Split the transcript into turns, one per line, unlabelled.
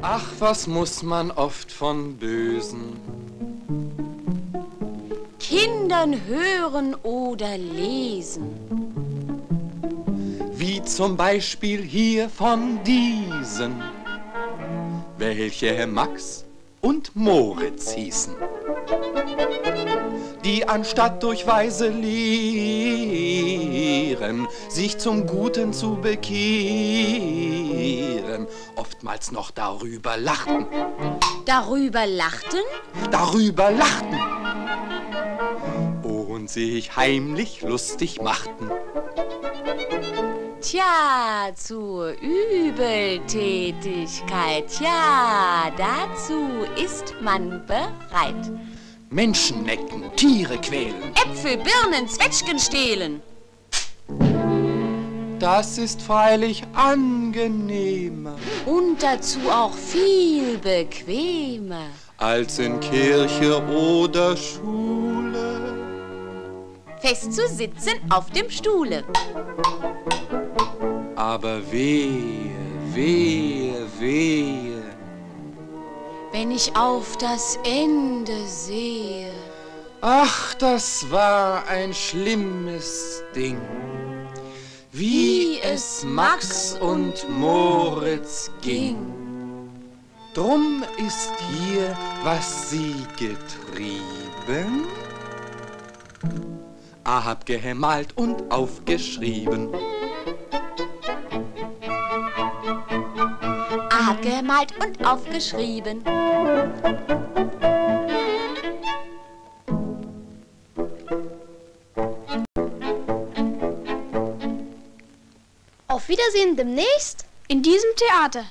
Ach, was muss man oft von Bösen
Kindern hören oder lesen.
Wie zum Beispiel hier von diesen, welche Max und Moritz hießen die anstatt durch weise Lehren sich zum Guten zu bekehren, oftmals noch darüber lachten.
Darüber lachten?
Darüber lachten und sich heimlich lustig machten.
Tja, zur Übeltätigkeit, ja, dazu ist man bereit.
Menschen necken, Tiere quälen.
Äpfel, Birnen, Zwetschgen stehlen.
Das ist freilich angenehmer.
Und dazu auch viel bequemer.
Als in Kirche oder Schule.
Fest zu sitzen auf dem Stuhle.
Aber wehe, wehe, wehe
wenn ich auf das Ende sehe.
Ach, das war ein schlimmes Ding. Wie, es Max und Moritz ging. Drum ist hier, was sie getrieben. Ah, hab gemalt und aufgeschrieben.
gemalt und aufgeschrieben.
Auf Wiedersehen demnächst
in diesem Theater.